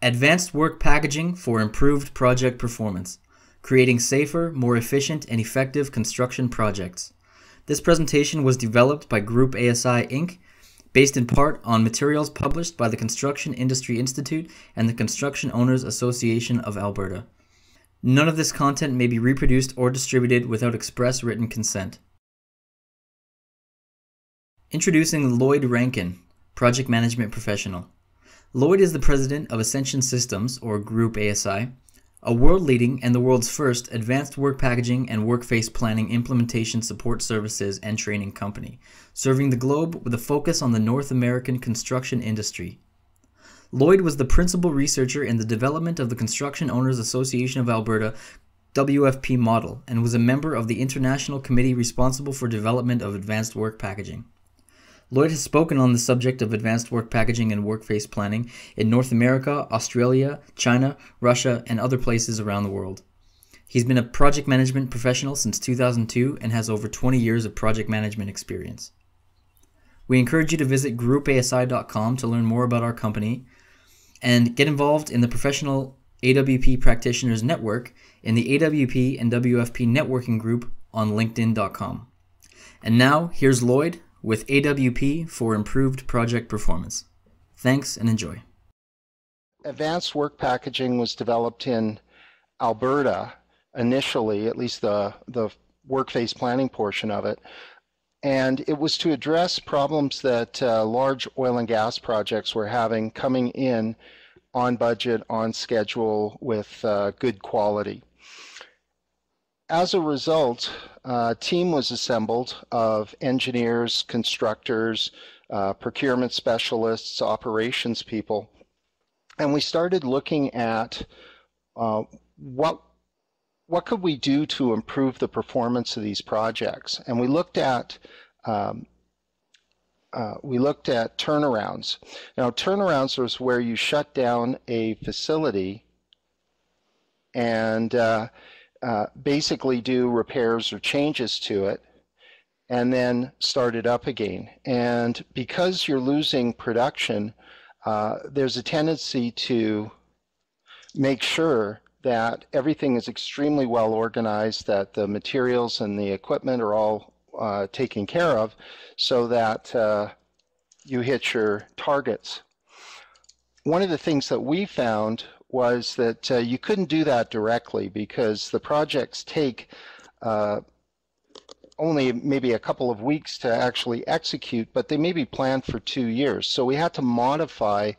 Advanced Work Packaging for Improved Project Performance Creating Safer, More Efficient, and Effective Construction Projects. This presentation was developed by Group ASI Inc., based in part on materials published by the Construction Industry Institute and the Construction Owners Association of Alberta. None of this content may be reproduced or distributed without express written consent. Introducing Lloyd Rankin, Project Management Professional. Lloyd is the president of Ascension Systems, or Group ASI, a world leading and the world's first advanced work packaging and workface planning implementation support services and training company, serving the globe with a focus on the North American construction industry. Lloyd was the principal researcher in the development of the Construction Owners Association of Alberta WFP model and was a member of the international committee responsible for development of advanced work packaging. Lloyd has spoken on the subject of advanced work packaging and workface planning in North America, Australia, China, Russia, and other places around the world. He's been a project management professional since 2002 and has over 20 years of project management experience. We encourage you to visit groupasi.com to learn more about our company and get involved in the professional AWP practitioners network in the AWP and WFP networking group on linkedin.com. And now, here's Lloyd with AWP for improved project performance. Thanks and enjoy. Advanced work packaging was developed in Alberta initially, at least the, the workface planning portion of it. And it was to address problems that uh, large oil and gas projects were having coming in on budget, on schedule, with uh, good quality as a result, a team was assembled of engineers, constructors, uh, procurement specialists, operations people, and we started looking at uh, what what could we do to improve the performance of these projects. And we looked at um, uh, we looked at turnarounds. Now, turnarounds was where you shut down a facility and uh, basically do repairs or changes to it and then start it up again. And because you're losing production, uh, there's a tendency to make sure that everything is extremely well organized, that the materials and the equipment are all uh, taken care of so that uh, you hit your targets. One of the things that we found was that uh, you couldn't do that directly because the projects take uh, only maybe a couple of weeks to actually execute, but they may be planned for two years. So we had to modify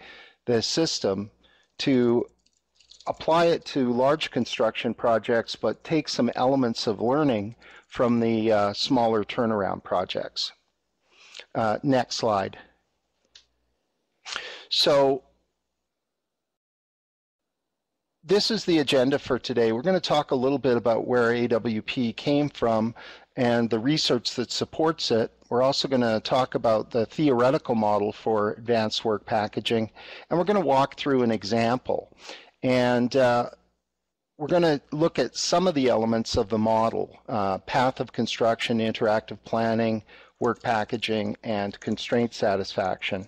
the system to apply it to large construction projects, but take some elements of learning from the uh, smaller turnaround projects. Uh, next slide. So this is the agenda for today. We're going to talk a little bit about where AWP came from and the research that supports it. We're also going to talk about the theoretical model for advanced work packaging, and we're going to walk through an example. And uh, we're going to look at some of the elements of the model, uh, path of construction, interactive planning, work packaging, and constraint satisfaction.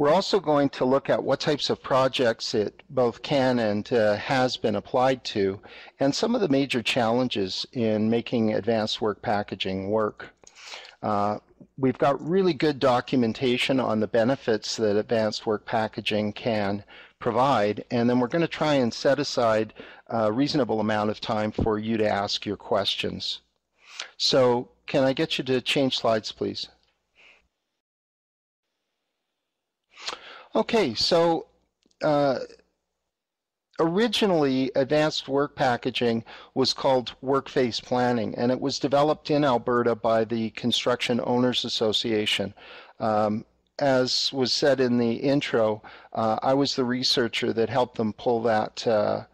We're also going to look at what types of projects it both can and uh, has been applied to, and some of the major challenges in making advanced work packaging work. Uh, we've got really good documentation on the benefits that advanced work packaging can provide, and then we're going to try and set aside a reasonable amount of time for you to ask your questions. So can I get you to change slides, please? Okay, so uh, originally advanced work packaging was called workface planning and it was developed in Alberta by the Construction Owners Association. Um, as was said in the intro, uh, I was the researcher that helped them pull that uh,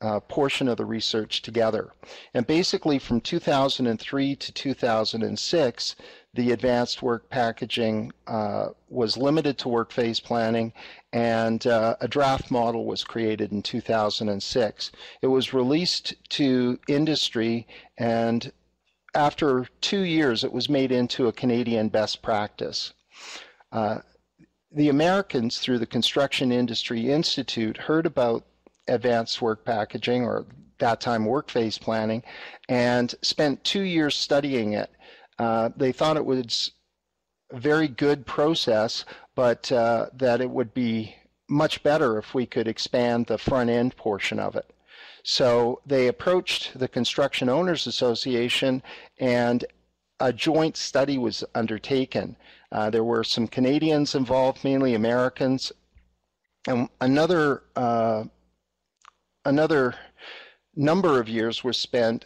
uh, portion of the research together. And basically from 2003 to 2006, the advanced work packaging uh, was limited to workface planning and uh, a draft model was created in 2006. It was released to industry and after two years it was made into a Canadian best practice. Uh, the Americans, through the Construction Industry Institute, heard about advanced work packaging or that time workface planning and spent two years studying it. Uh, they thought it was a very good process, but uh, that it would be much better if we could expand the front end portion of it. So they approached the Construction Owners Association and a joint study was undertaken. Uh, there were some Canadians involved, mainly Americans, and another uh, another number of years were spent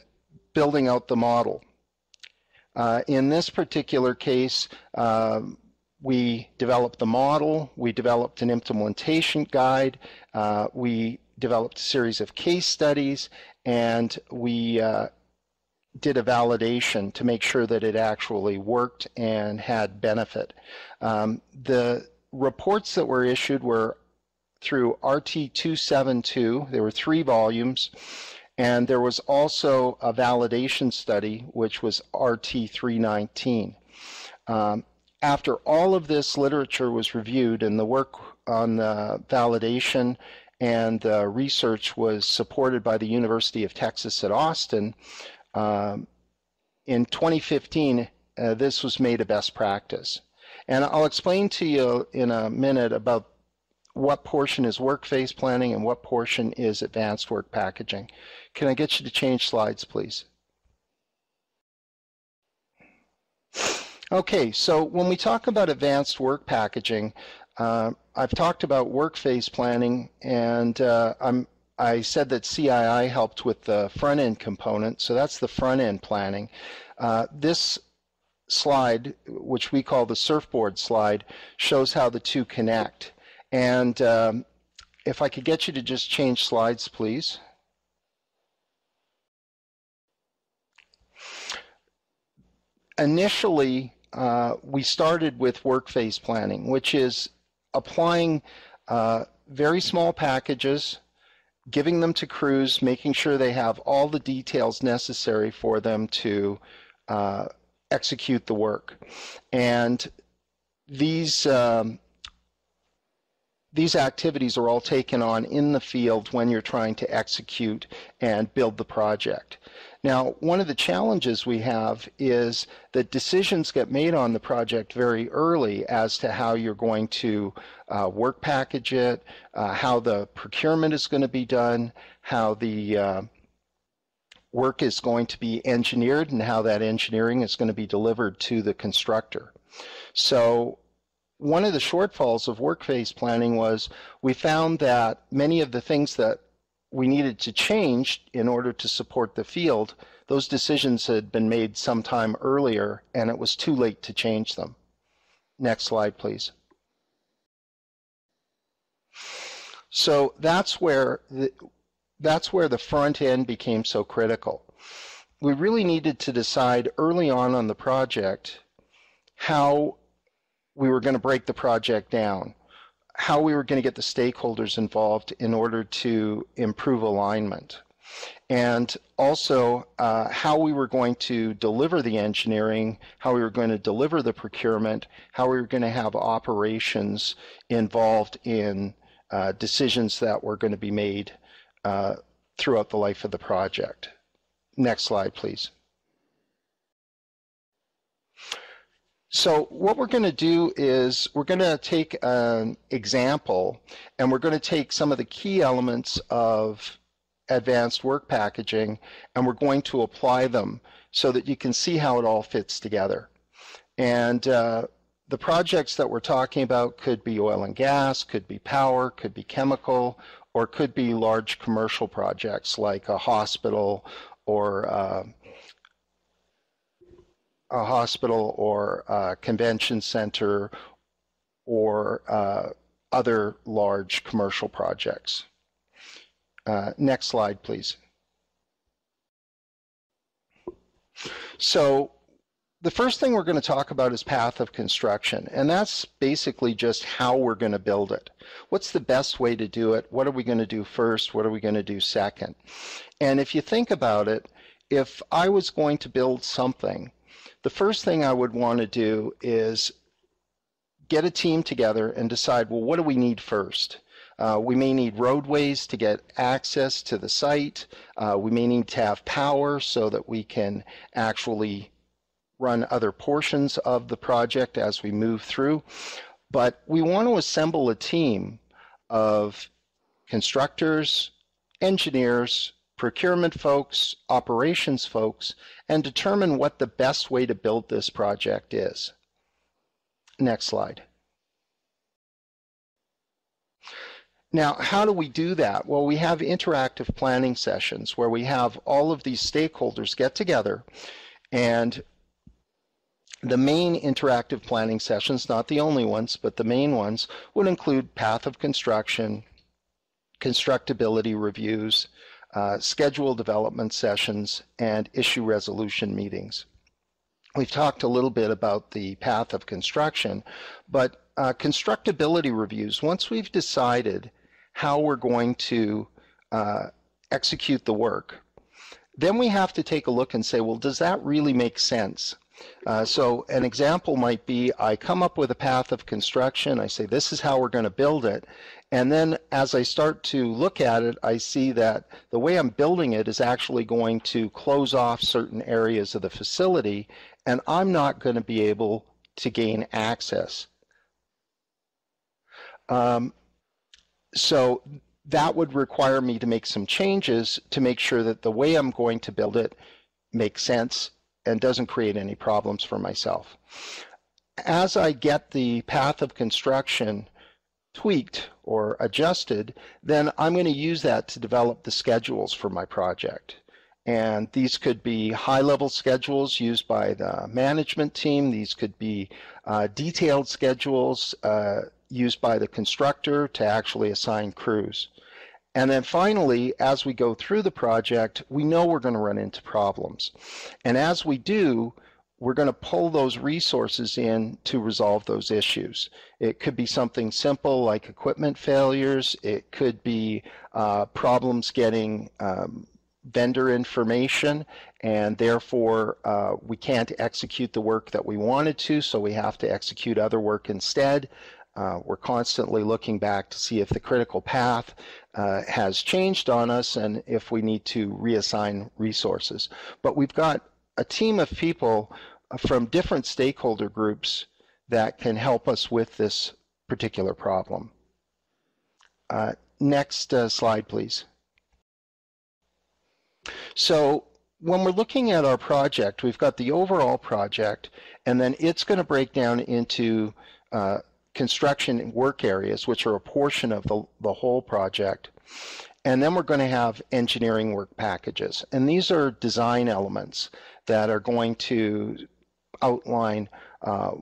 building out the model. Uh, in this particular case, uh, we developed the model, we developed an implementation guide, uh, we developed a series of case studies, and we uh, did a validation to make sure that it actually worked and had benefit. Um, the reports that were issued were through RT 272, there were three volumes. And there was also a validation study, which was RT 319. Um, after all of this literature was reviewed and the work on the validation and the research was supported by the University of Texas at Austin, um, in 2015, uh, this was made a best practice. And I'll explain to you in a minute about what portion is workface planning and what portion is advanced work packaging. Can I get you to change slides, please? Okay, so when we talk about advanced work packaging, uh, I've talked about workface planning, and uh, i said that CII helped with the front end component, so that's the front end planning. Uh, this slide, which we call the surfboard slide, shows how the two connect. And um, if I could get you to just change slides, please. Initially, uh, we started with workface planning, which is applying uh, very small packages, giving them to crews, making sure they have all the details necessary for them to uh, execute the work. And these um, these activities are all taken on in the field when you're trying to execute and build the project. Now, one of the challenges we have is that decisions get made on the project very early as to how you're going to uh, work package it, uh, how the procurement is going to be done, how the uh, work is going to be engineered, and how that engineering is going to be delivered to the constructor. So one of the shortfalls of workface planning was we found that many of the things that we needed to change in order to support the field, those decisions had been made sometime earlier and it was too late to change them. Next slide, please. So that's where the, that's where the front end became so critical. We really needed to decide early on on the project how we were going to break the project down how we were going to get the stakeholders involved in order to improve alignment. And also uh, how we were going to deliver the engineering, how we were going to deliver the procurement, how we were going to have operations involved in uh, decisions that were going to be made uh, throughout the life of the project. Next slide, please. So what we're going to do is we're going to take an example and we're going to take some of the key elements of advanced work packaging and we're going to apply them so that you can see how it all fits together. And uh, the projects that we're talking about could be oil and gas, could be power, could be chemical, or could be large commercial projects like a hospital or uh, a hospital or a convention center or uh, other large commercial projects. Uh, next slide, please. So the first thing we're going to talk about is path of construction, and that's basically just how we're going to build it. What's the best way to do it? What are we going to do first? What are we going to do second? And if you think about it, if I was going to build something the first thing I would want to do is get a team together and decide, well, what do we need first? Uh, we may need roadways to get access to the site. Uh, we may need to have power so that we can actually run other portions of the project as we move through. But we want to assemble a team of constructors, engineers, procurement folks, operations folks, and determine what the best way to build this project is. Next slide. Now, how do we do that? Well, we have interactive planning sessions where we have all of these stakeholders get together and the main interactive planning sessions, not the only ones, but the main ones, would include path of construction, constructability reviews, uh, schedule development sessions, and issue resolution meetings. We've talked a little bit about the path of construction, but uh, constructability reviews, once we've decided how we're going to uh, execute the work, then we have to take a look and say, well, does that really make sense? Uh, so an example might be I come up with a path of construction, I say this is how we're going to build it, and then as I start to look at it, I see that the way I'm building it is actually going to close off certain areas of the facility, and I'm not going to be able to gain access. Um, so that would require me to make some changes to make sure that the way I'm going to build it makes sense and doesn't create any problems for myself. As I get the path of construction tweaked or adjusted, then I'm going to use that to develop the schedules for my project. And these could be high level schedules used by the management team. These could be uh, detailed schedules uh, used by the constructor to actually assign crews. And then finally, as we go through the project, we know we're going to run into problems. And as we do, we're going to pull those resources in to resolve those issues. It could be something simple like equipment failures. It could be uh, problems getting um, vendor information, and therefore uh, we can't execute the work that we wanted to, so we have to execute other work instead. Uh, we're constantly looking back to see if the critical path uh, has changed on us and if we need to reassign resources. But we've got a team of people from different stakeholder groups that can help us with this particular problem. Uh, next uh, slide, please. So when we're looking at our project, we've got the overall project, and then it's going to break down into uh, construction work areas, which are a portion of the, the whole project. And then we're going to have engineering work packages. And these are design elements that are going to outline uh,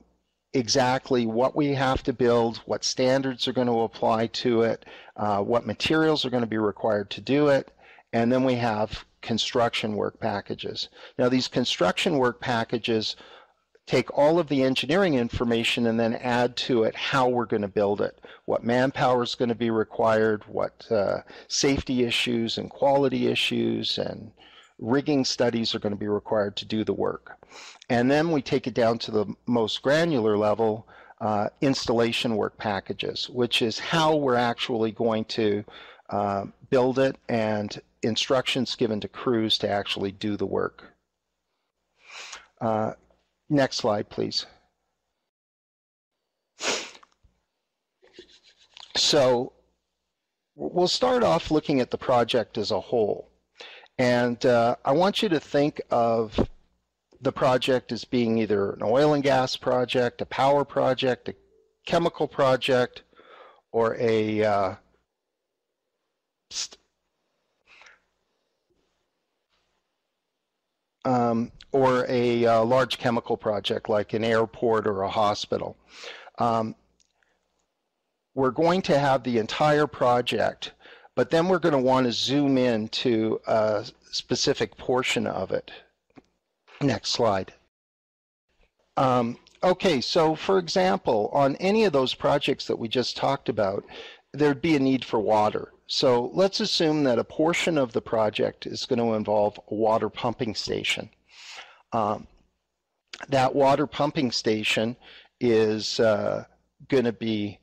exactly what we have to build, what standards are going to apply to it, uh, what materials are going to be required to do it, and then we have construction work packages. Now these construction work packages take all of the engineering information and then add to it how we're going to build it, what manpower is going to be required, what uh, safety issues and quality issues and rigging studies are going to be required to do the work. And then we take it down to the most granular level, uh, installation work packages, which is how we're actually going to uh, build it and instructions given to crews to actually do the work. Uh, Next slide, please. So we'll start off looking at the project as a whole. And uh, I want you to think of the project as being either an oil and gas project, a power project, a chemical project, or a uh, um, or a uh, large chemical project like an airport or a hospital. Um, we're going to have the entire project, but then we're going to want to zoom in to a specific portion of it. Next slide. Um, okay, so for example, on any of those projects that we just talked about, there'd be a need for water. So let's assume that a portion of the project is going to involve a water pumping station. Um, that water pumping station is uh, going to be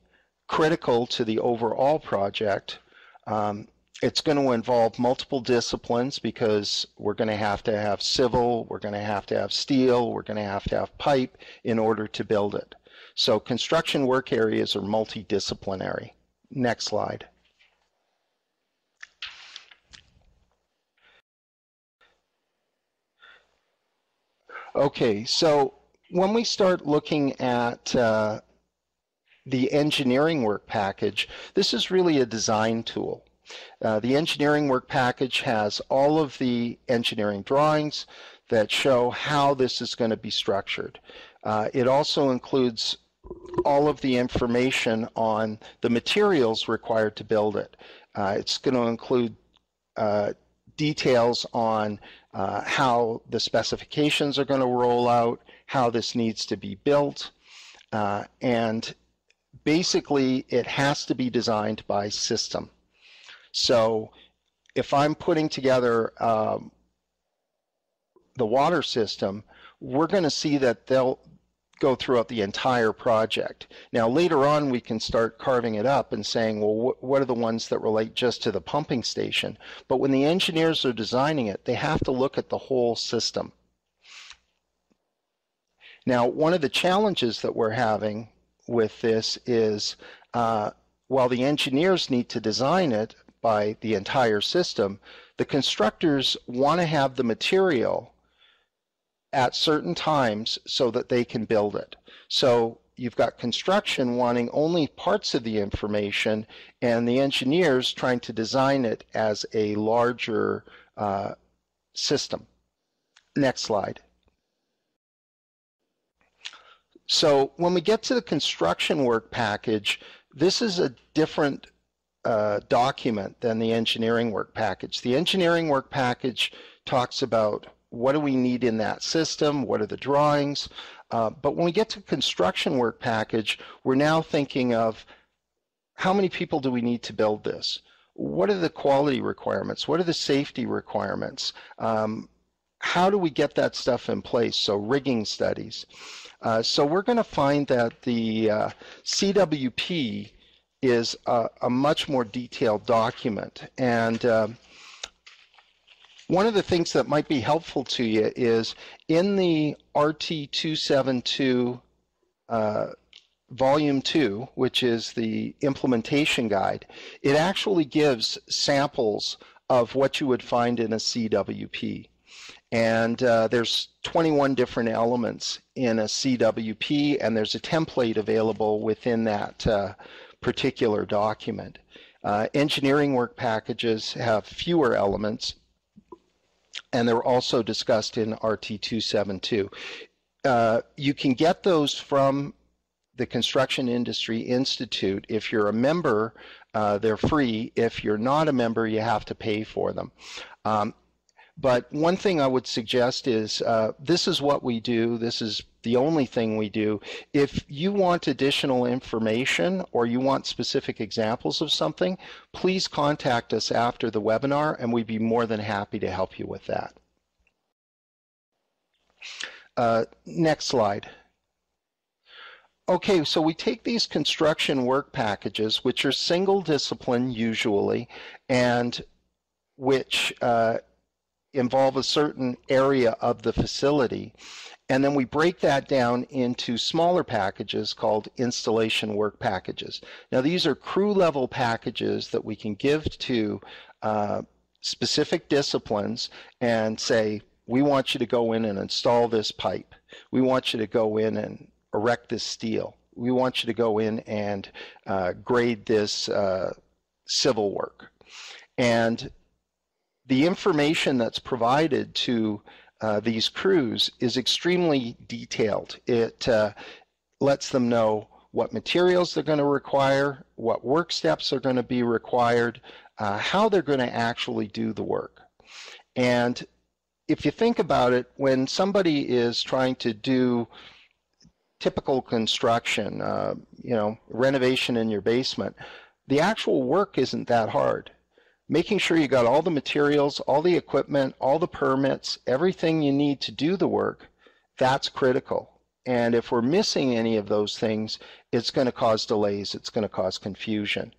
critical to the overall project. Um, it's going to involve multiple disciplines because we're going to have to have civil, we're going to have to have steel, we're going to have to have pipe in order to build it. So construction work areas are multidisciplinary. Next slide. Okay, so when we start looking at uh, the engineering work package, this is really a design tool. Uh, the engineering work package has all of the engineering drawings that show how this is going to be structured. Uh, it also includes all of the information on the materials required to build it. Uh, it's going to include uh, details on uh, how the specifications are going to roll out, how this needs to be built, uh, and basically it has to be designed by system. So if I'm putting together um, the water system, we're going to see that they'll go throughout the entire project. Now later on we can start carving it up and saying, well, wh what are the ones that relate just to the pumping station? But when the engineers are designing it, they have to look at the whole system. Now, one of the challenges that we're having with this is uh, while the engineers need to design it by the entire system, the constructors want to have the material at certain times so that they can build it. So you've got construction wanting only parts of the information and the engineers trying to design it as a larger uh, system. Next slide. So when we get to the construction work package, this is a different uh, document than the engineering work package. The engineering work package talks about what do we need in that system? What are the drawings? Uh, but when we get to construction work package, we're now thinking of how many people do we need to build this? What are the quality requirements? What are the safety requirements? Um, how do we get that stuff in place? So rigging studies. Uh, so we're going to find that the uh, CWP is a, a, much more detailed document. And um, one of the things that might be helpful to you is in the RT272 uh, volume 2, which is the implementation guide, it actually gives samples of what you would find in a CWP. And uh, there's 21 different elements in a CWP, and there's a template available within that uh, particular document. Uh, engineering work packages have fewer elements, and they're also discussed in RT272. Uh, you can get those from the Construction Industry Institute. If you're a member, uh, they're free. If you're not a member, you have to pay for them. Um, but one thing I would suggest is uh, this is what we do. This is the only thing we do. If you want additional information or you want specific examples of something, please contact us after the webinar and we'd be more than happy to help you with that. Uh, next slide. Okay, so we take these construction work packages, which are single discipline usually, and which uh, involve a certain area of the facility. And then we break that down into smaller packages called installation work packages. Now these are crew level packages that we can give to uh, specific disciplines and say, we want you to go in and install this pipe. We want you to go in and erect this steel. We want you to go in and uh, grade this uh, civil work. And the information that's provided to uh, these crews is extremely detailed. It uh, lets them know what materials they're going to require, what work steps are going to be required, uh, how they're going to actually do the work. And if you think about it, when somebody is trying to do typical construction, uh, you know, renovation in your basement, the actual work isn't that hard making sure you got all the materials, all the equipment, all the permits, everything you need to do the work, that's critical. And if we're missing any of those things, it's going to cause delays, it's going to cause confusion.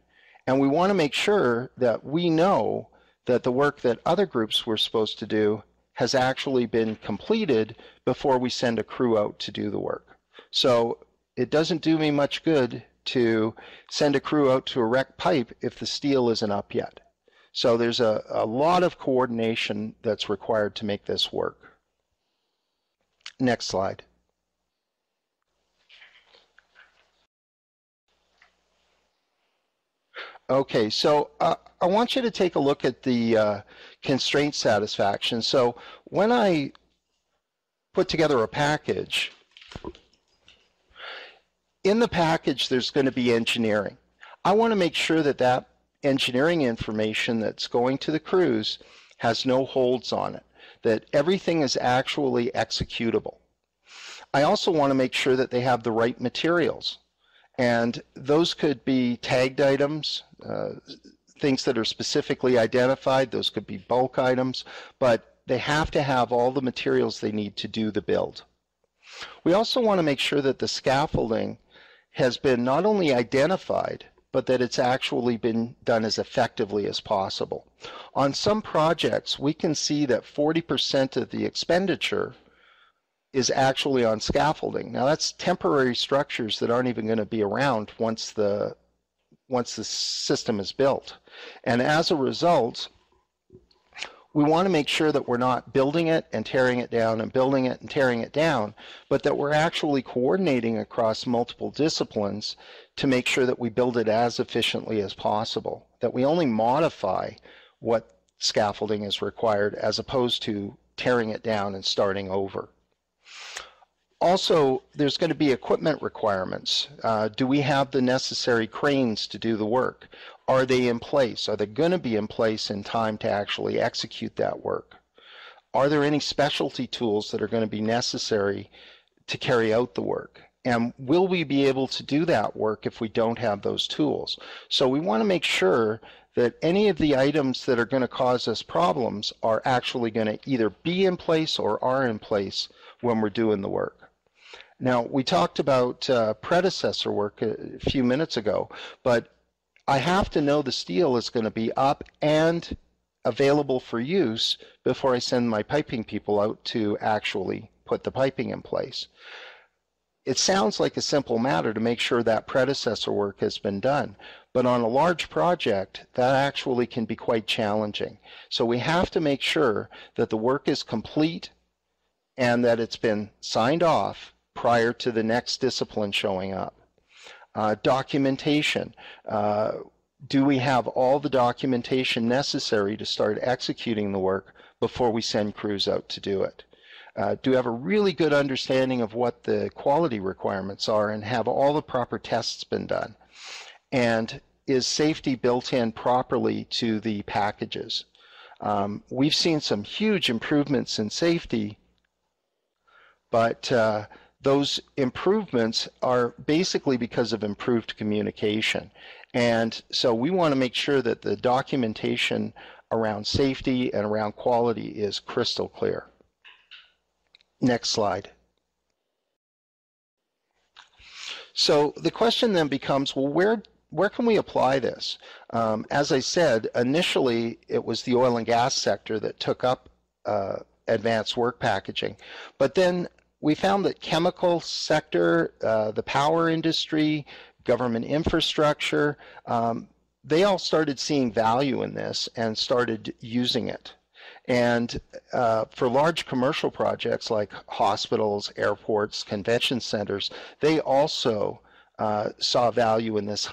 And we want to make sure that we know that the work that other groups were supposed to do has actually been completed before we send a crew out to do the work. So it doesn't do me much good to send a crew out to erect pipe if the steel isn't up yet. So there's a, a lot of coordination that's required to make this work. Next slide. Okay, so uh, I want you to take a look at the uh, constraint satisfaction. So when I put together a package, in the package there's going to be engineering. I want to make sure that that engineering information that's going to the crews has no holds on it, that everything is actually executable. I also want to make sure that they have the right materials. And those could be tagged items, uh, things that are specifically identified. Those could be bulk items, but they have to have all the materials they need to do the build. We also want to make sure that the scaffolding has been not only identified, but that it's actually been done as effectively as possible. On some projects, we can see that 40% of the expenditure is actually on scaffolding. Now that's temporary structures that aren't even going to be around once the once the system is built. And as a result, we want to make sure that we're not building it and tearing it down and building it and tearing it down, but that we're actually coordinating across multiple disciplines to make sure that we build it as efficiently as possible, that we only modify what scaffolding is required as opposed to tearing it down and starting over also, there's going to be equipment requirements. Uh, do we have the necessary cranes to do the work? Are they in place? Are they going to be in place in time to actually execute that work? Are there any specialty tools that are going to be necessary to carry out the work? And will we be able to do that work if we don't have those tools? So we want to make sure that any of the items that are going to cause us problems are actually going to either be in place or are in place when we're doing the work. Now, we talked about uh, predecessor work a few minutes ago, but I have to know the steel is going to be up and available for use before I send my piping people out to actually put the piping in place. It sounds like a simple matter to make sure that predecessor work has been done, but on a large project, that actually can be quite challenging. So we have to make sure that the work is complete and that it's been signed off prior to the next discipline showing up. Uh, documentation. Uh, do we have all the documentation necessary to start executing the work before we send crews out to do it? Uh, do have a really good understanding of what the quality requirements are and have all the proper tests been done? And is safety built in properly to the packages? Um, we've seen some huge improvements in safety, but uh, those improvements are basically because of improved communication. And so we want to make sure that the documentation around safety and around quality is crystal clear. Next slide. So the question then becomes, well, where where can we apply this? Um, as I said, initially it was the oil and gas sector that took up uh, advanced work packaging, but then we found that chemical sector, uh, the power industry, government infrastructure, um, they all started seeing value in this and started using it. And uh, for large commercial projects like hospitals, airports, convention centers, they also uh, saw value in this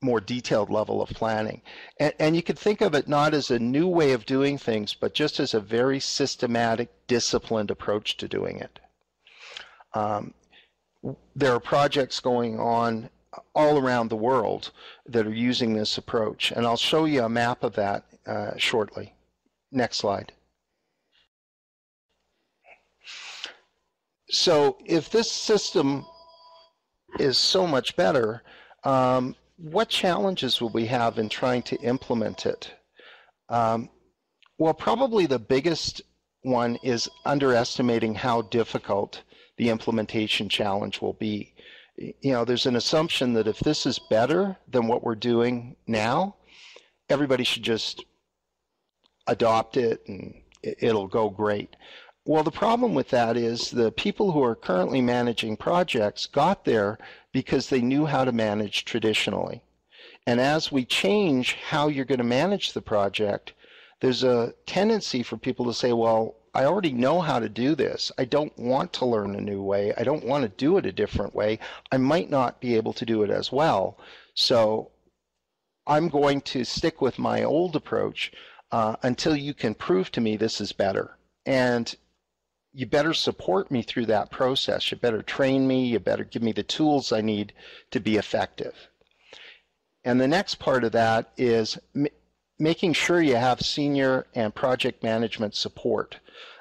more detailed level of planning. And, and, you could think of it not as a new way of doing things, but just as a very systematic, disciplined approach to doing it. Um, there are projects going on all around the world that are using this approach, and I'll show you a map of that uh, shortly. Next slide. So if this system is so much better, um, what challenges will we have in trying to implement it? Um, well, probably the biggest one is underestimating how difficult the implementation challenge will be. You know, there's an assumption that if this is better than what we're doing now, everybody should just adopt it and it'll go great. Well, the problem with that is the people who are currently managing projects got there because they knew how to manage traditionally. And as we change how you're going to manage the project, there's a tendency for people to say, well, I already know how to do this. I don't want to learn a new way. I don't want to do it a different way. I might not be able to do it as well. So I'm going to stick with my old approach uh, until you can prove to me this is better. And you better support me through that process. You better train me. You better give me the tools I need to be effective. And the next part of that is making sure you have senior and project management support.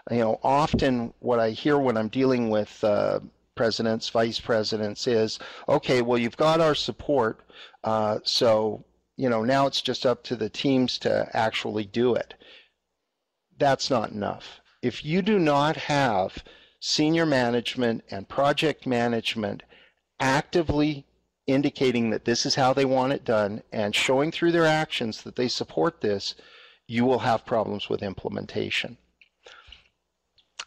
You know, often what I hear when I'm dealing with uh, presidents, vice presidents is, okay, well, you've got our support, uh, so you know now it's just up to the teams to actually do it. That's not enough. If you do not have senior management and project management actively indicating that this is how they want it done and showing through their actions that they support this, you will have problems with implementation.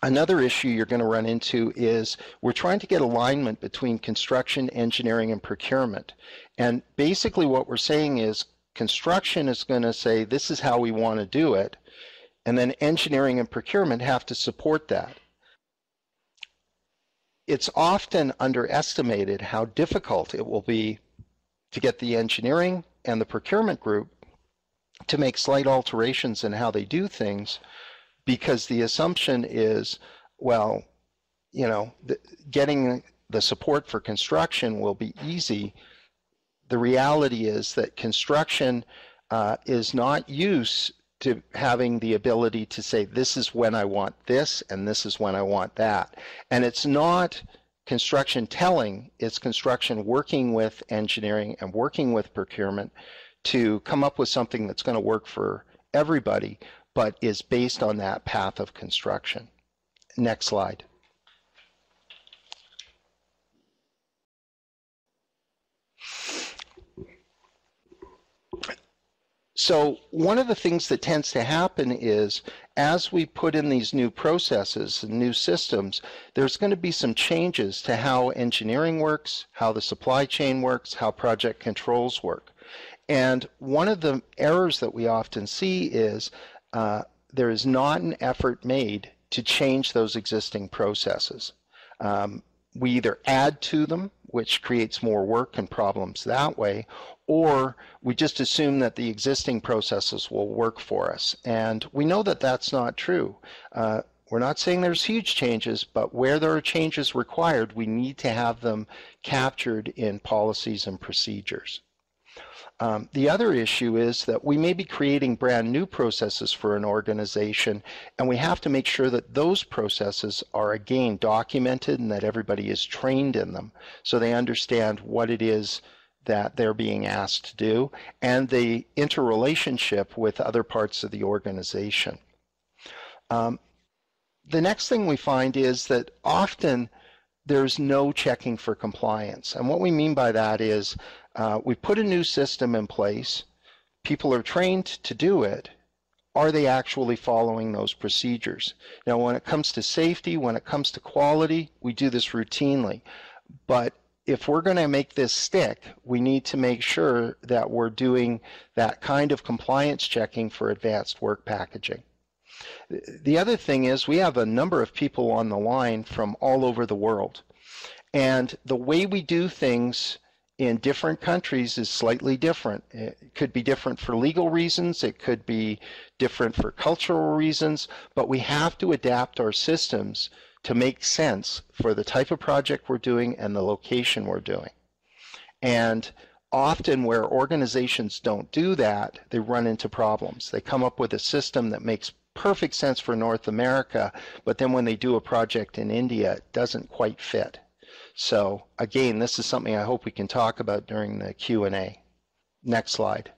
Another issue you're going to run into is we're trying to get alignment between construction, engineering, and procurement. And basically what we're saying is construction is going to say this is how we want to do it, and then engineering and procurement have to support that it's often underestimated how difficult it will be to get the engineering and the procurement group to make slight alterations in how they do things because the assumption is, well, you know, the, getting the support for construction will be easy. The reality is that construction uh, is not used to having the ability to say, this is when I want this and this is when I want that. And it's not construction telling, it's construction working with engineering and working with procurement to come up with something that's going to work for everybody, but is based on that path of construction. Next slide. So one of the things that tends to happen is as we put in these new processes and new systems, there's going to be some changes to how engineering works, how the supply chain works, how project controls work. And one of the errors that we often see is uh, there is not an effort made to change those existing processes. Um, we either add to them, which creates more work and problems that way, or we just assume that the existing processes will work for us. And we know that that's not true. Uh, we're not saying there's huge changes, but where there are changes required, we need to have them captured in policies and procedures. Um, the other issue is that we may be creating brand new processes for an organization, and we have to make sure that those processes are again documented and that everybody is trained in them so they understand what it is that they're being asked to do and the interrelationship with other parts of the organization. Um, the next thing we find is that often there's no checking for compliance. And what we mean by that is uh, we put a new system in place, people are trained to do it. Are they actually following those procedures? Now, when it comes to safety, when it comes to quality, we do this routinely. But if we're going to make this stick, we need to make sure that we're doing that kind of compliance checking for advanced work packaging. The other thing is we have a number of people on the line from all over the world. And the way we do things in different countries is slightly different. It could be different for legal reasons, it could be different for cultural reasons, but we have to adapt our systems to make sense for the type of project we're doing and the location we're doing. And often where organizations don't do that, they run into problems. They come up with a system that makes perfect sense for North America, but then when they do a project in India, it doesn't quite fit. So again, this is something I hope we can talk about during the Q&A. Next slide.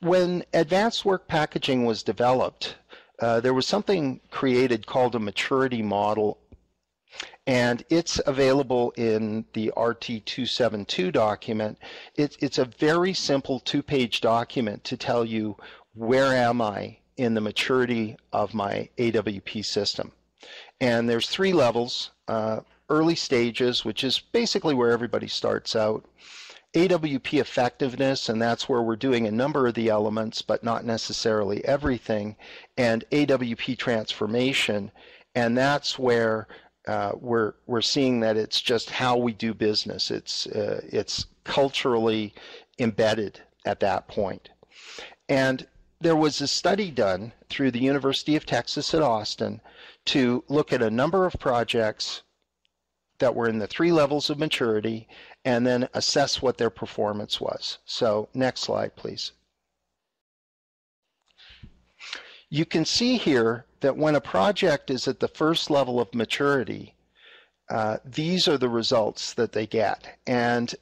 When advanced work packaging was developed, uh, there was something created called a maturity model, and it's available in the RT272 document. It, it's a very simple two-page document to tell you where am I in the maturity of my AWP system. And there's three levels, uh, early stages, which is basically where everybody starts out, AWP effectiveness, and that's where we're doing a number of the elements, but not necessarily everything, and AWP transformation, and that's where uh, we're we're seeing that it's just how we do business. It's uh, it's culturally embedded at that point. point, and there was a study done through the University of Texas at Austin to look at a number of projects that were in the three levels of maturity and then assess what their performance was. So next slide, please. You can see here that when a project is at the first level of maturity, uh, these are the results that they get. And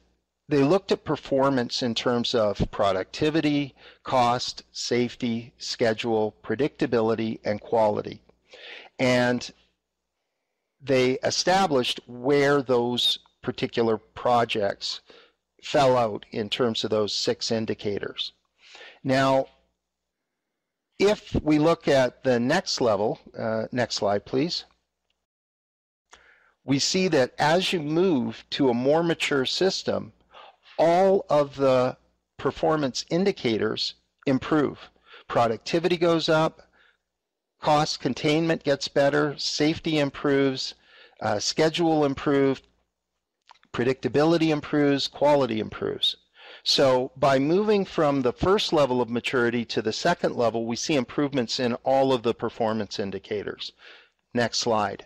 they looked at performance in terms of productivity, cost, safety, schedule, predictability, and quality. And they established where those particular projects fell out in terms of those six indicators. Now, if we look at the next level, uh, next slide please, we see that as you move to a more mature system, all of the performance indicators improve. Productivity goes up, cost containment gets better, safety improves, uh, schedule improved, predictability improves, quality improves. So by moving from the first level of maturity to the second level, we see improvements in all of the performance indicators. Next slide.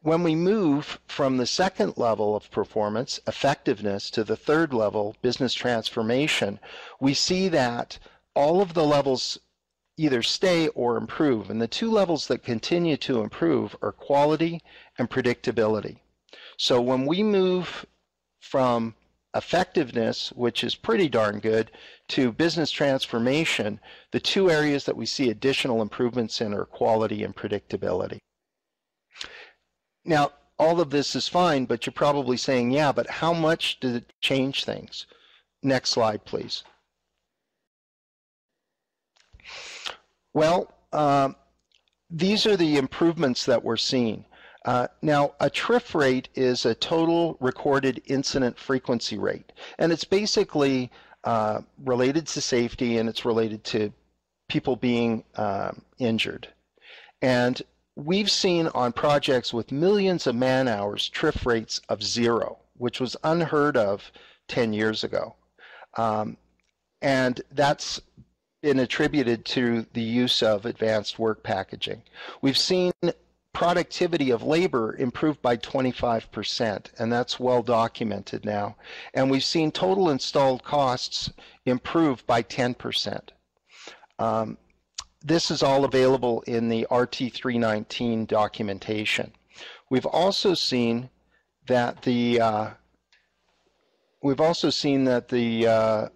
When we move from the second level of performance, effectiveness, to the third level, business transformation, we see that all of the levels either stay or improve. And the two levels that continue to improve are quality and predictability. So when we move from effectiveness, which is pretty darn good, to business transformation, the two areas that we see additional improvements in are quality and predictability. Now, all of this is fine, but you're probably saying, yeah, but how much did it change things? Next slide, please. Well, um, these are the improvements that we're seeing. Uh, now, a TRIF rate is a total recorded incident frequency rate, and it's basically uh, related to safety and it's related to people being uh, injured. And we've seen on projects with millions of man hours TRIF rates of zero, which was unheard of 10 years ago. Um, and that's been attributed to the use of advanced work packaging. We've seen productivity of labor improved by 25%, and that's well documented now. And we've seen total installed costs improve by 10%. Um, this is all available in the RT319 documentation. We've also seen that the uh, we've also seen that the uh,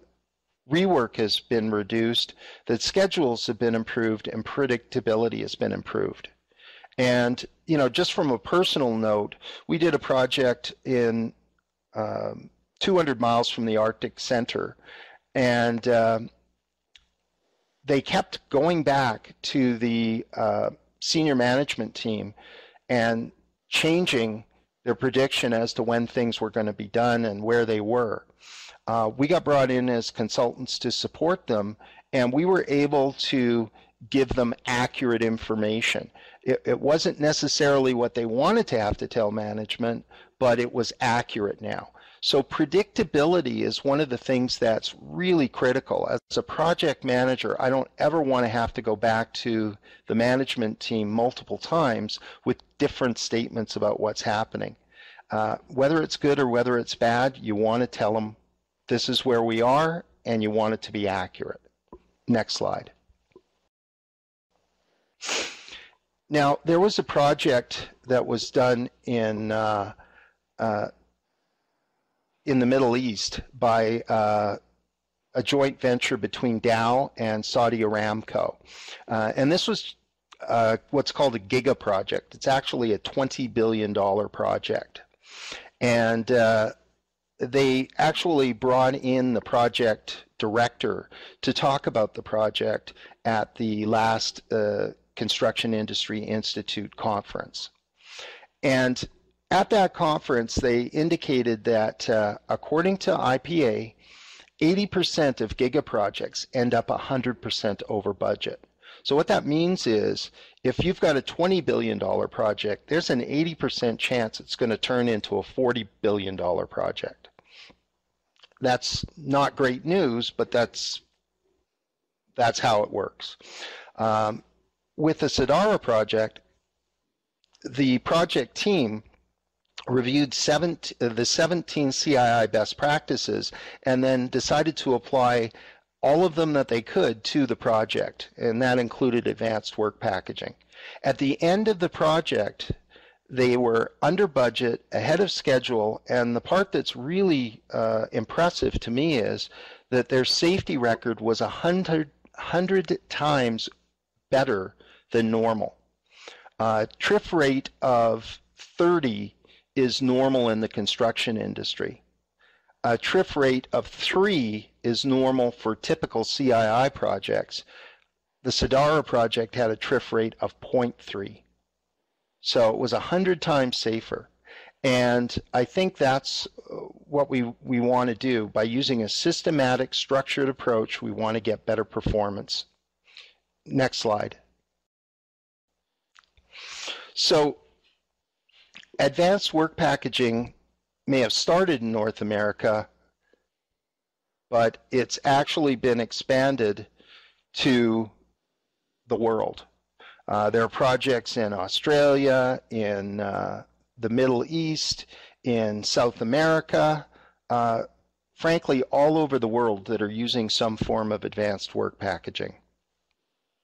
rework has been reduced, that schedules have been improved, and predictability has been improved. And you know, just from a personal note, we did a project in um, 200 miles from the Arctic Circle, and uh, they kept going back to the uh, senior management team and changing their prediction as to when things were going to be done and where they were. Uh, we got brought in as consultants to support them, and we were able to give them accurate information. It, it wasn't necessarily what they wanted to have to tell management, but it was accurate now. So predictability is one of the things that's really critical. As a project manager, I don't ever want to have to go back to the management team multiple times with different statements about what's happening. Uh, whether it's good or whether it's bad, you want to tell them this is where we are, and you want it to be accurate. Next slide. Now, there was a project that was done in uh, uh, in the Middle East by uh, a joint venture between Dow and Saudi Aramco. Uh, and this was uh, what's called a giga project. It's actually a $20 billion project. And uh, they actually brought in the project director to talk about the project at the last uh, Construction Industry Institute conference. And at that conference, they indicated that uh, according to IPA, 80% of giga projects end up 100% over budget. So what that means is if you've got a $20 billion project, there's an 80% chance it's going to turn into a $40 billion project. That's not great news, but that's that's how it works. Um, with the Sadara project, the project team reviewed the 17 CII best practices and then decided to apply all of them that they could to the project, and that included advanced work packaging. At the end of the project, they were under budget, ahead of schedule, and the part that's really uh, impressive to me is that their safety record was a hundred, hundred times better than normal. Uh, TRIF rate of 30 is normal in the construction industry. A TRIF rate of 3 is normal for typical CII projects. The Sadara project had a TRIF rate of 0.3. So it was 100 times safer. And I think that's uh, what we, we want to do. By using a systematic, structured approach, we want to get better performance. Next slide. So advanced work packaging may have started in North America, but it's actually been expanded to the world. Uh, there are projects in Australia, in uh, the Middle East, in South America, uh, frankly, all over the world that are using some form of advanced work packaging.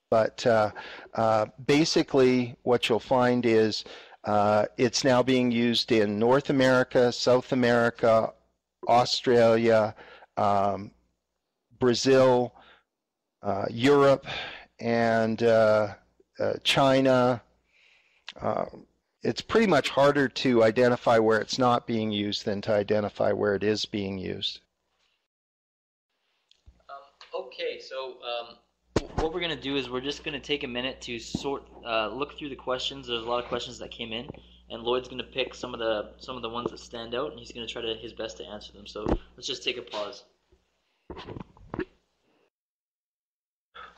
But uh, uh, basically, what you'll find is it's now being used in North America, South America, Australia, um, Brazil, Europe, and China. Uh, it's pretty much harder to identify where it's not being used than to identify where it is being used. Um, okay, so um, what we're gonna do is we're just gonna take a minute to sort, uh, look through the questions. There's a lot of questions that came in, and Lloyd's gonna pick some of the some of the ones that stand out, and he's gonna try to his best to answer them. So let's just take a pause.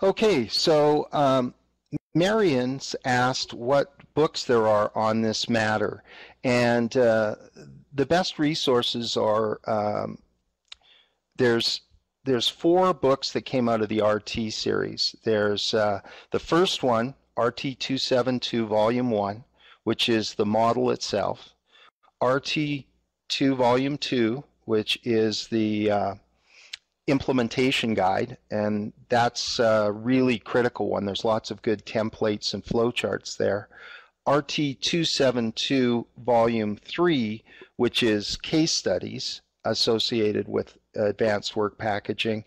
Okay, so um, Marion's asked what books there are on this matter, and uh, the best resources are um, there's there's four books that came out of the RT series. There's uh, the first one, RT 272 Volume 1, which is the model itself. RT 2 Volume 2, which is the uh, implementation guide, and that's a really critical one. There's lots of good templates and flowcharts there. RT 272 Volume 3, which is case studies associated with advanced work packaging.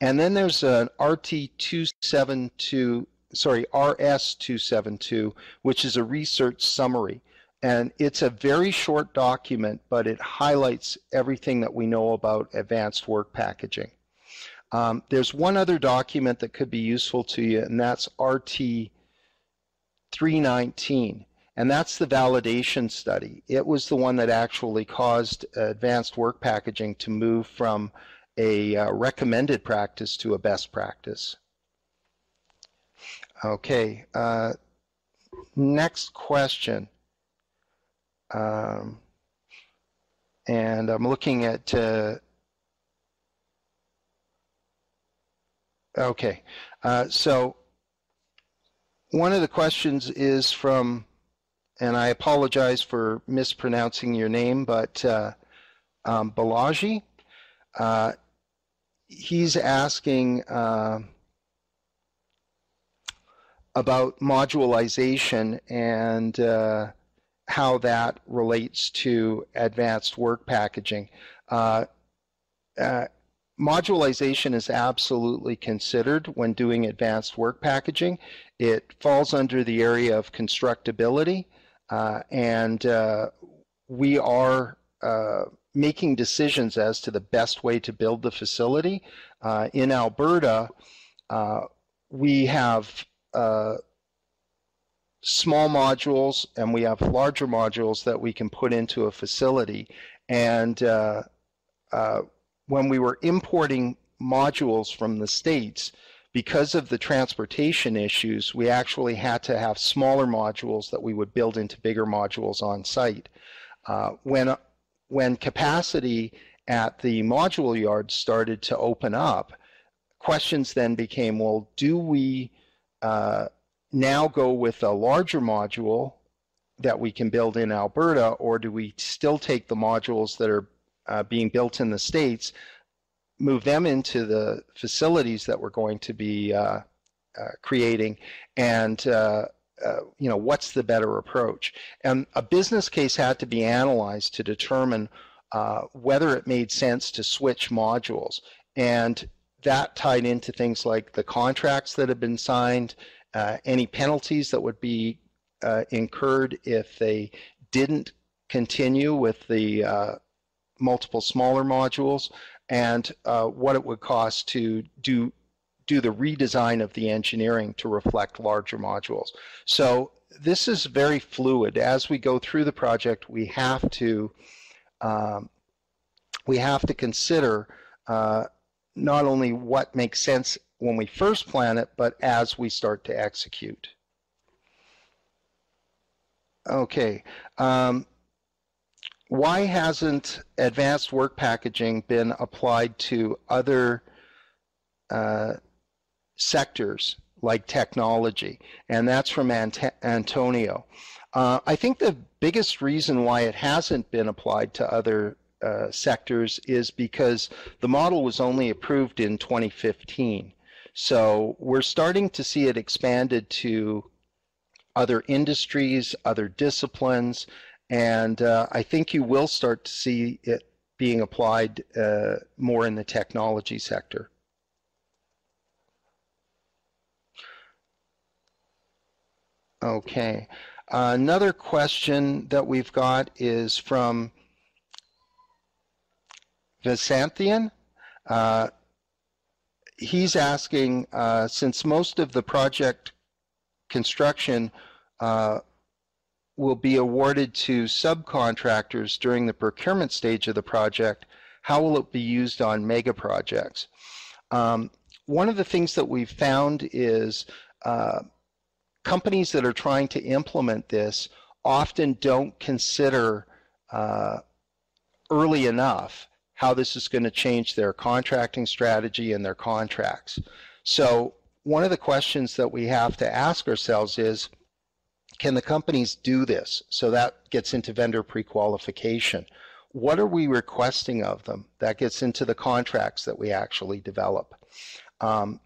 And then there's an RT272, sorry, RS272, which is a research summary. And it's a very short document, but it highlights everything that we know about advanced work packaging. Um, there's one other document that could be useful to you, and that's RT 319 and that's the validation study. It was the one that actually caused advanced work packaging to move from a uh, recommended practice to a best practice. Okay, uh, next question. Um, and I'm looking at, uh, okay, uh, so one of the questions is from and I apologize for mispronouncing your name, but uh, um, Balaji, uh, he's asking uh, about modularization and uh, how that relates to advanced work packaging. Modularization is absolutely considered when doing advanced work packaging. It falls under the area of constructability, uh, and uh, we are uh, making decisions as to the best way to build the facility. Uh, in Alberta, uh, we have uh, small modules and we have larger modules that we can put into a facility. And uh, when we were importing modules from the States, because of the transportation issues, we actually had to have smaller modules that we would build into bigger modules on site. Uh, when, when capacity at the module yard started to open up, questions then became, well, do we uh, now go with a larger module that we can build in Alberta, or do we still take the modules that are uh, being built in the States, move them into the facilities that we're going to be uh, uh, creating, and uh, uh, you know what's the better approach? And a business case had to be analyzed to determine whether it made sense to switch modules, and that tied into things like the contracts that have been signed any penalties that would be uh, incurred if they didn't continue with the uh, multiple smaller modules, and uh, what it would cost to do do the redesign of the engineering to reflect larger modules. So this is very fluid. As we go through the project, we have to um, we have to consider uh, not only what makes sense when we first plan it, but as we start to execute. Okay. Um, why hasn't advanced work packaging been applied to other uh, sectors like technology? And that's from Ant Antonio. Uh, I think the biggest reason why it hasn't been applied to other uh, sectors is because the model was only approved in 2015. So we're starting to see it expanded to other industries, other disciplines, and uh, I think you will start to see it being applied uh, more in the technology sector. Okay. Another question that we've got is from Visanthian. Uh, he's asking, uh, since most of the project construction uh, will be awarded to subcontractors during the procurement stage of the project, how will it be used on mega projects? Um, one of the things that we've found is uh, companies that are trying to implement this often don't consider uh, early enough how this is going to change their contracting strategy and their contracts. So one of the questions that we have to ask ourselves is, can the companies do this? So that gets into vendor pre-qualification. What are we requesting of them? That gets into the contracts that we actually develop. Um,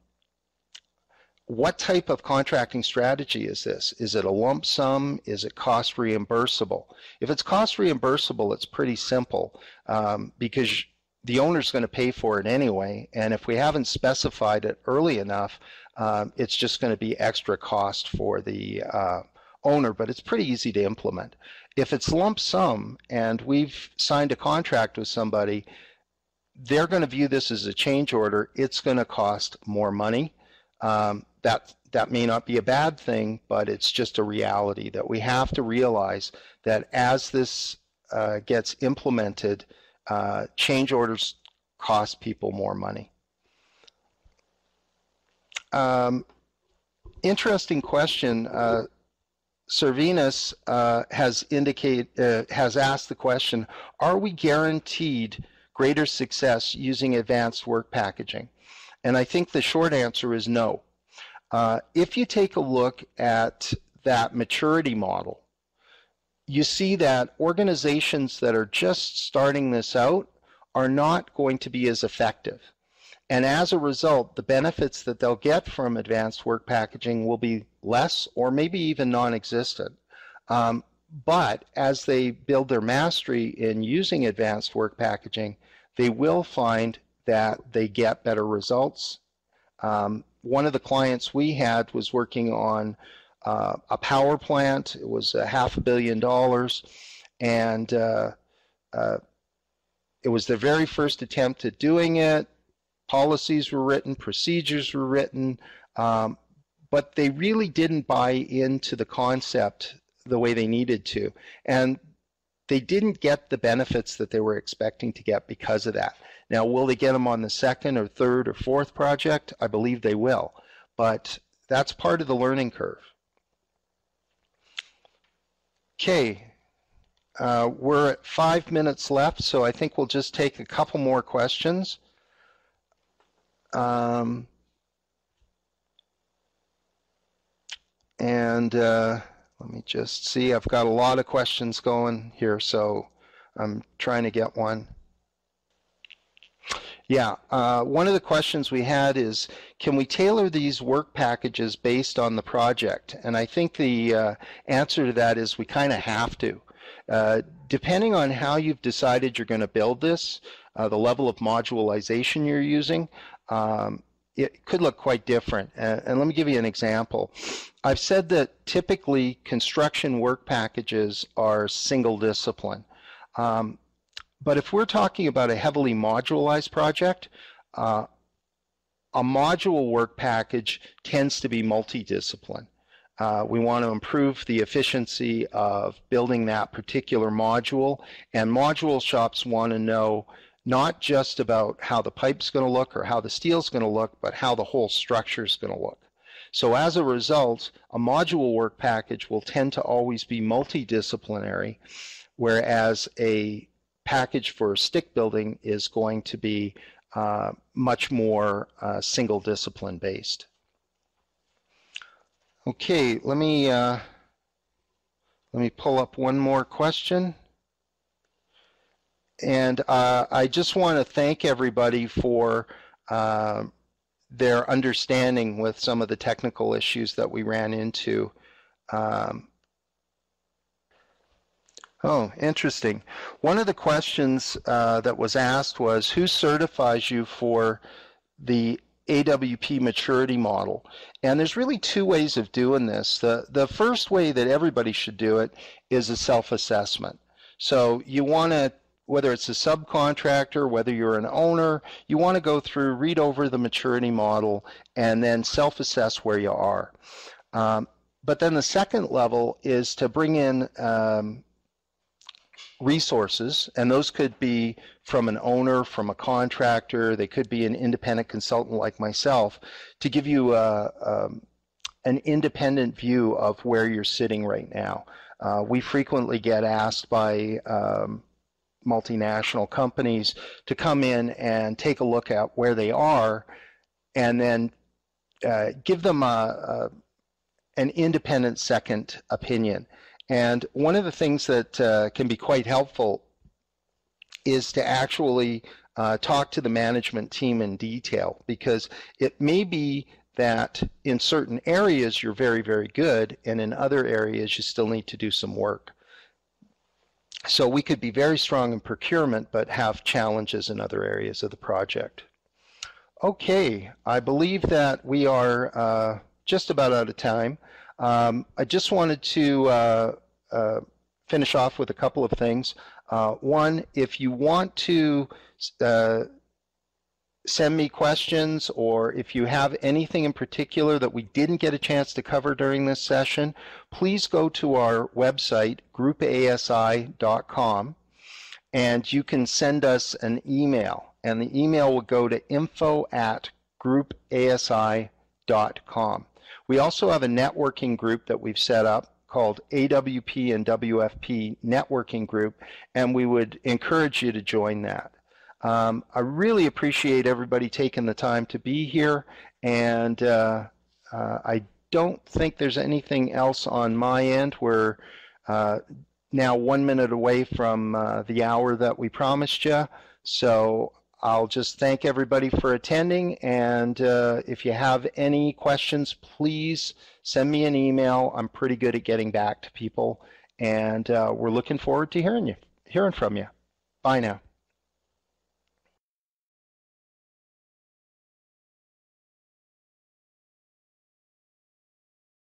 what type of contracting strategy is this? Is it a lump sum? Is it cost reimbursable? If it's cost reimbursable, it's pretty simple um, because the owner's going to pay for it anyway. And if we haven't specified it early enough, um, it's just going to be extra cost for the uh, owner, but it's pretty easy to implement. If it's lump sum and we've signed a contract with somebody, they're going to view this as a change order. It's going to cost more money. Um, that that may not be a bad thing, but it's just a reality that we have to realize that as this uh, gets implemented, uh, change orders cost people more money. Um, interesting question. Uh, Servinus uh, has indicate uh, has asked the question: Are we guaranteed greater success using advanced work packaging? And I think the short answer is no. Uh, if you take a look at that maturity model, you see that organizations that are just starting this out are not going to be as effective. And as a result, the benefits that they'll get from advanced work packaging will be less or maybe even non-existent. Um, but as they build their mastery in using advanced work packaging, they will find that they get better results. Um, one of the clients we had was working on uh, a power plant. It was a half a billion dollars, and uh, uh, it was their very first attempt at doing it. Policies were written, procedures were written, um, but they really didn't buy into the concept the way they needed to. And they didn't get the benefits that they were expecting to get because of that. Now, will they get them on the second or third or fourth project? I believe they will. But that's part of the learning curve. Okay, uh, we're at five minutes left, so I think we'll just take a couple more questions. Um, and uh, let me just see, I've got a lot of questions going here, so I'm trying to get one. Yeah, uh, one of the questions we had is, can we tailor these work packages based on the project? And I think the uh, answer to that is we kind of have to. Uh, depending on how you've decided you're going to build this, uh, the level of modularization you're using, um, it could look quite different. Uh, and let me give you an example. I've said that typically construction work packages are single discipline. Um, but if we're talking about a heavily modularized project, uh, a module work package tends to be multidiscipline. Uh, we want to improve the efficiency of building that particular module, and module shops want to know not just about how the pipe's going to look or how the steel's going to look, but how the whole structure is going to look. So as a result, a module work package will tend to always be multidisciplinary, whereas a package for stick building is going to be uh, much more uh, single discipline based. Okay, let me uh, let me pull up one more question. And uh, I just want to thank everybody for uh, their understanding with some of the technical issues that we ran into. Um, oh, interesting. One of the questions uh, that was asked was, who certifies you for the AWP maturity model. And there's really two ways of doing this. The, the first way that everybody should do it is a self-assessment. So you want to, whether it's a subcontractor, whether you're an owner, you want to go through, read over the maturity model, and then self-assess where you are. Um, but then the second level is to bring in um, resources, and those could be from an owner, from a contractor, they could be an independent consultant like myself, to give you a, um, an independent view of where you're sitting right now. Uh, we frequently get asked by um, multinational companies to come in and take a look at where they are and then uh, give them a, a, an independent second opinion. And one of the things that uh, can be quite helpful is to actually uh, talk to the management team in detail because it may be that in certain areas you're very, very good, and in other areas you still need to do some work. So we could be very strong in procurement, but have challenges in other areas of the project. Okay, I believe that we are uh, just about out of time. Um, I just wanted to uh, uh, finish off with a couple of things. Uh, one, if you want to uh, send me questions or if you have anything in particular that we didn't get a chance to cover during this session, please go to our website, groupasi.com, and you can send us an email. And the email will go to info at groupasi.com. We also have a networking group that we've set up called AWP and WFP Networking Group, and we would encourage you to join that. Um, I really appreciate everybody taking the time to be here, and uh, uh, I don't think there's anything else on my end. We're uh, now one minute away from uh, the hour that we promised you, so I'll just thank everybody for attending, and uh, if you have any questions, please send me an email. I'm pretty good at getting back to people, and uh, we're looking forward to hearing you, hearing from you. Bye now.